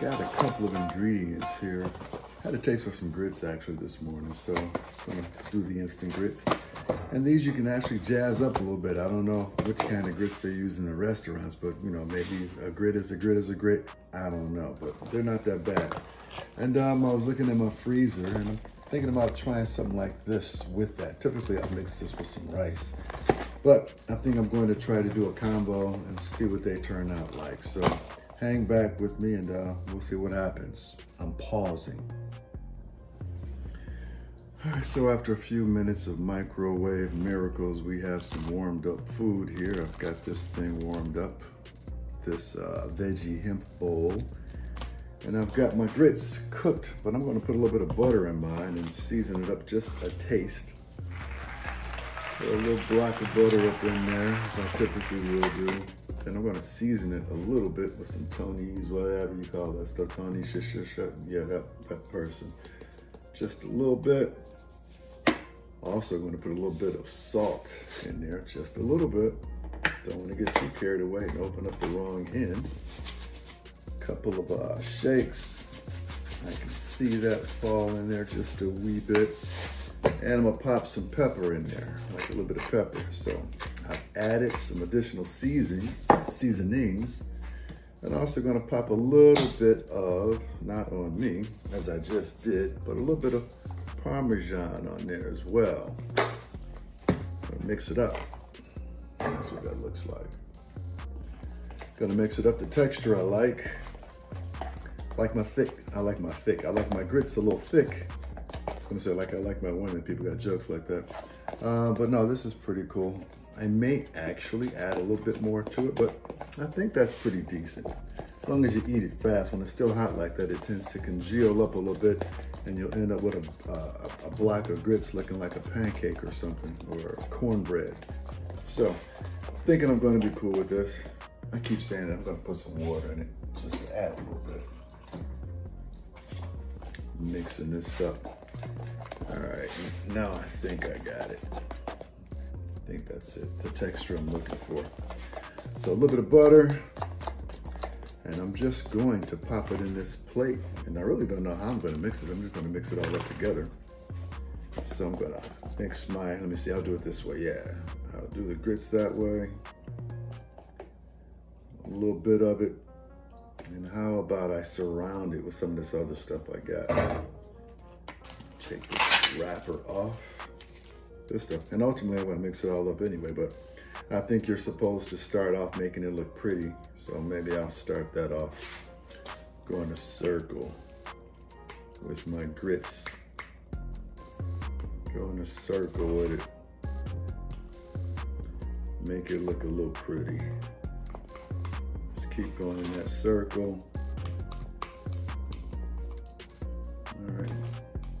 got a couple of ingredients here. Had a taste for some grits actually this morning, so I'm gonna do the instant grits. And these you can actually jazz up a little bit. I don't know which kind of grits they use in the restaurants, but you know, maybe a grit is a grit is a grit. I don't know, but they're not that bad. And um, I was looking in my freezer and I'm thinking about trying something like this with that. Typically I mix this with some rice, but I think I'm going to try to do a combo and see what they turn out like. So hang back with me and uh, we'll see what happens. I'm pausing. So after a few minutes of microwave miracles, we have some warmed up food here. I've got this thing warmed up, this uh, veggie hemp bowl. And I've got my grits cooked, but I'm gonna put a little bit of butter in mine and season it up just a taste. Put a little block of butter up in there, as I typically will do. Then I'm gonna season it a little bit with some Tony's, whatever you call that stuff, Tony's, yeah, that, that person. Just a little bit. Also gonna put a little bit of salt in there, just a little bit. Don't wanna get too carried away and open up the wrong end. Couple of uh, shakes. I can see that fall in there just a wee bit. And I'm gonna pop some pepper in there, like a little bit of pepper. So I've added some additional seasonings, seasonings. And also gonna pop a little bit of, not on me, as I just did, but a little bit of Parmesan on there as well. Mix it up. That's what that looks like. Gonna mix it up the texture I like. Like my thick, I like my thick. I like my grits a little thick. I was gonna say like I like my women, people got jokes like that. Uh, but no, this is pretty cool. I may actually add a little bit more to it, but I think that's pretty decent. As long as you eat it fast, when it's still hot like that, it tends to congeal up a little bit and you'll end up with a, uh, a block of grits looking like a pancake or something, or cornbread. So, thinking I'm gonna be cool with this. I keep saying that I'm gonna put some water in it, just to add a little bit. Mixing this up. All right, now I think I got it. I think that's it, the texture I'm looking for. So a little bit of butter, and I'm just going to pop it in this plate. And I really don't know how I'm gonna mix it. I'm just gonna mix it all up together. So I'm gonna mix my, let me see, I'll do it this way, yeah. I'll do the grits that way. A little bit of it. And how about I surround it with some of this other stuff I got. Take this wrapper off. This stuff. And ultimately I'm gonna mix it all up anyway, but I think you're supposed to start off making it look pretty. So maybe I'll start that off. Going a circle with my grits. Go in a circle with it. Make it look a little pretty. Just keep going in that circle. All right,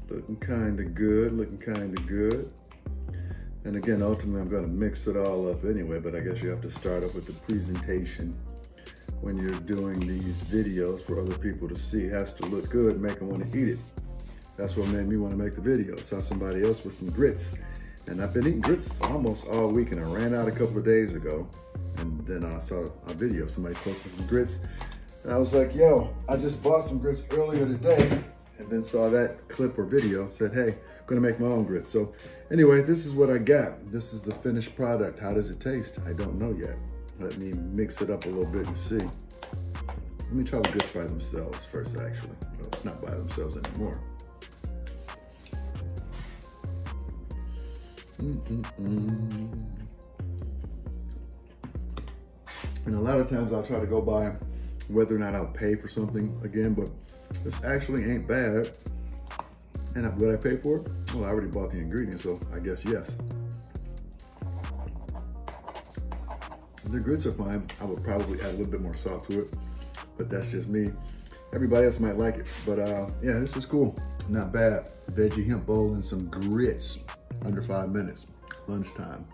looking kind of good, looking kind of good. And again, ultimately, I'm gonna mix it all up anyway, but I guess you have to start off with the presentation when you're doing these videos for other people to see. It has to look good, make them wanna eat it. That's what made me wanna make the video. Saw somebody else with some grits. And I've been eating grits almost all week and I ran out a couple of days ago. And then I saw a video somebody posting some grits. And I was like, yo, I just bought some grits earlier today and then saw that clip or video, said, hey, I'm gonna make my own grits. So anyway, this is what I got. This is the finished product. How does it taste? I don't know yet. Let me mix it up a little bit and see. Let me try the grits by themselves first, actually. No, it's not by themselves anymore. Mm -mm -mm. And a lot of times I'll try to go by whether or not I'll pay for something again, but this actually ain't bad. And what I pay for? Well, I already bought the ingredients, so I guess yes. The grits are fine. I would probably add a little bit more salt to it, but that's just me. Everybody else might like it, but uh, yeah, this is cool. Not bad. Veggie hemp bowl and some grits under five minutes, lunchtime.